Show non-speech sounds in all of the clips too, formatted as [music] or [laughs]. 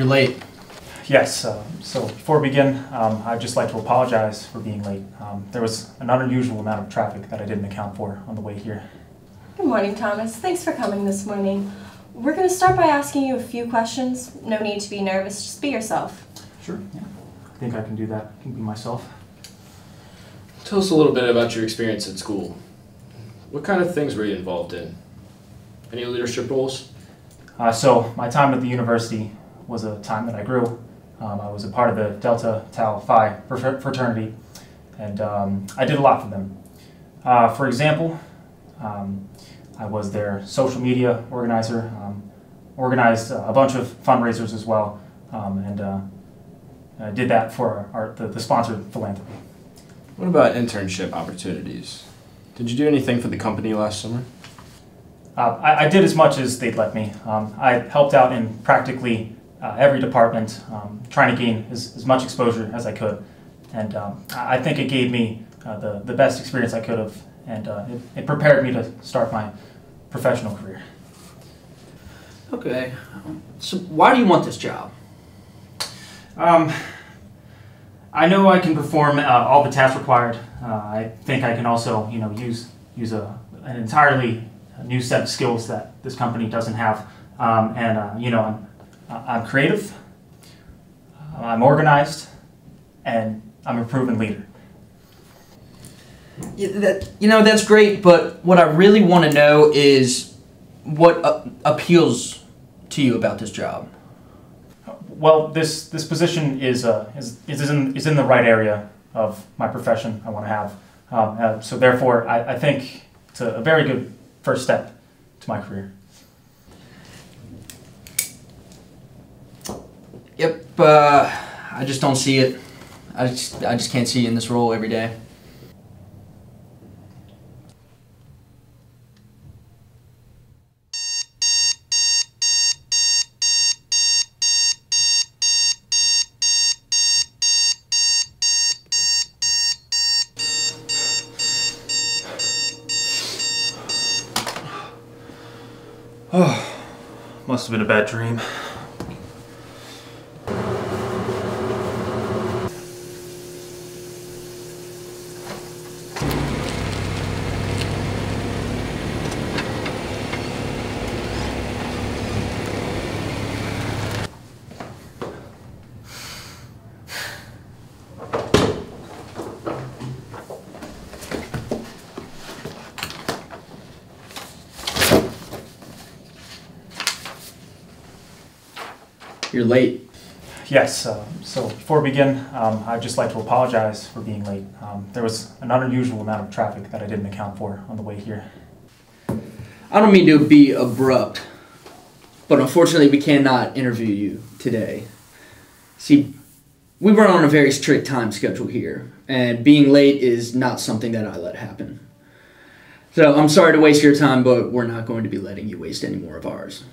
You're late. Yes, uh, so before we begin, um, I'd just like to apologize for being late. Um, there was an unusual amount of traffic that I didn't account for on the way here. Good morning, Thomas. Thanks for coming this morning. We're going to start by asking you a few questions. No need to be nervous, just be yourself. Sure. Yeah. I think I can do that. I can be myself. Tell us a little bit about your experience at school. What kind of things were you involved in? Any leadership roles? Uh, so, my time at the university was a time that I grew. Um, I was a part of the Delta Tau Phi fraternity, and um, I did a lot for them. Uh, for example, um, I was their social media organizer, um, organized a bunch of fundraisers as well, um, and uh, I did that for our, the, the sponsored philanthropy. What about internship opportunities? Did you do anything for the company last summer? Uh, I, I did as much as they'd let me. Um, I helped out in practically uh, every department, um, trying to gain as, as much exposure as I could. And um, I think it gave me uh, the, the best experience I could have, and uh, it, it prepared me to start my professional career. Okay. So why do you want this job? Um, I know I can perform uh, all the tasks required. Uh, I think I can also, you know, use use a, an entirely new set of skills that this company doesn't have. Um, and uh, you know, I'm I'm creative. uh, I'm organized, and I'm a proven leader. Yeah, that, you know, that's great, but what I really want to know is what uh, appeals to you about this job. Well, this this position is uh, is is in is in the right area of my profession. I want to have. Um, uh, so therefore, I, I think it's a, a very good first step to my career. Uh, I just don't see it. I just, I just can't see you in this role every day. Oh, [sighs] Must have been a bad dream. You're late. Yes, uh, so before we begin, um, I'd just like to apologize for being late. Um, there was an unusual amount of traffic that I didn't account for on the way here. I don't mean to be abrupt, but unfortunately, we cannot interview you today. See, we run on a very strict time schedule here, and being late is not something that I let happen. So I'm sorry to waste your time, but we're not going to be letting you waste any more of ours.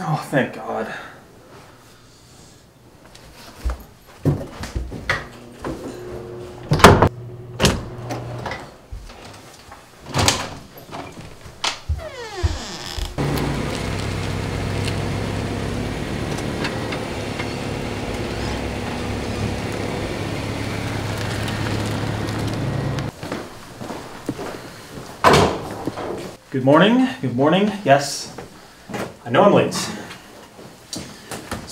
Oh, thank God. Good morning. Good morning. Yes, I know I'm late.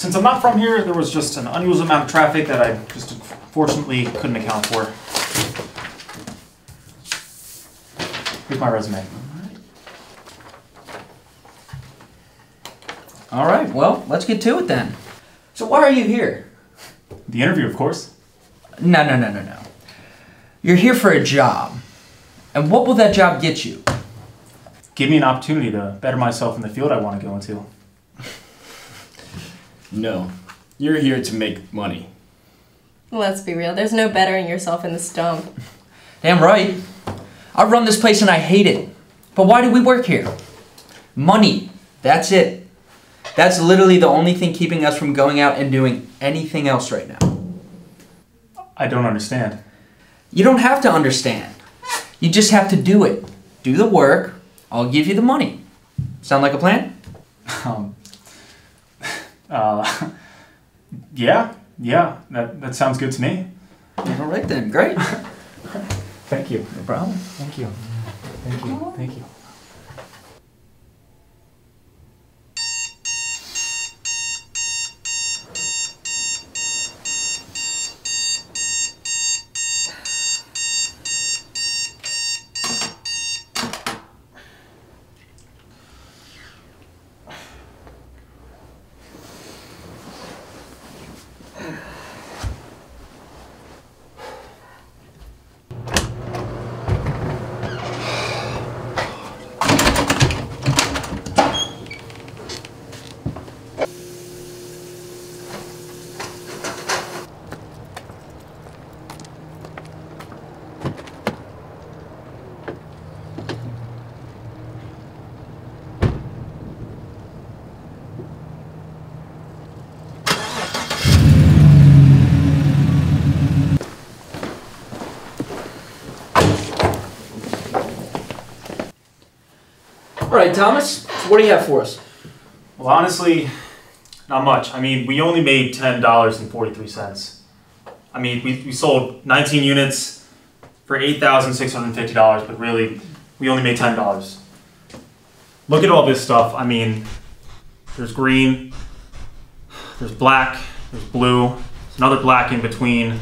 Since I'm not from here, there was just an unusual amount of traffic that I just fortunately couldn't account for. Here's my resume. All right, well, let's get to it then. So, why are you here? The interview, of course. No, no, no, no, no. You're here for a job. And what will that job get you? Give me an opportunity to better myself in the field I want to go into. No. You're here to make money. Let's be real, there's no bettering yourself in this dump. Damn right. I run this place and I hate it. But why do we work here? Money. That's it. That's literally the only thing keeping us from going out and doing anything else right now. I don't understand. You don't have to understand. You just have to do it. Do the work. I'll give you the money. Sound like a plan? [laughs] Um, uh, [laughs] yeah, yeah, that, that sounds good to me. All right then. Great. [laughs] Thank you. No problem. Thank you. Thank you. Thank you. All right, Thomas. What do you have for us? Well, honestly, not much. I mean, we only made ten dollars and forty three cents. I mean, we, we sold nineteen units for eight thousand six hundred fifty dollars, but really, we only made ten dollars. Look at all this stuff. I mean, there's green, there's black, there's blue, there's another black in between.